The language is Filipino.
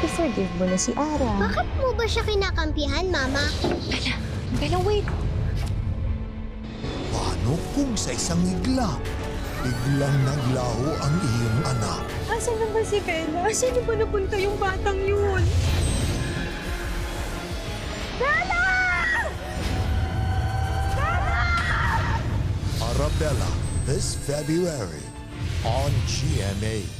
I-forgive mo na si Ara. Bakit mo ba siya kinakampihan, Mama? Bella, wait. Paano kung sa isang igla, biglang naglaho ang iyong anak? Asan na ba si Bella? Saan ba napunta yung batang yun? Arabella this February on GMA.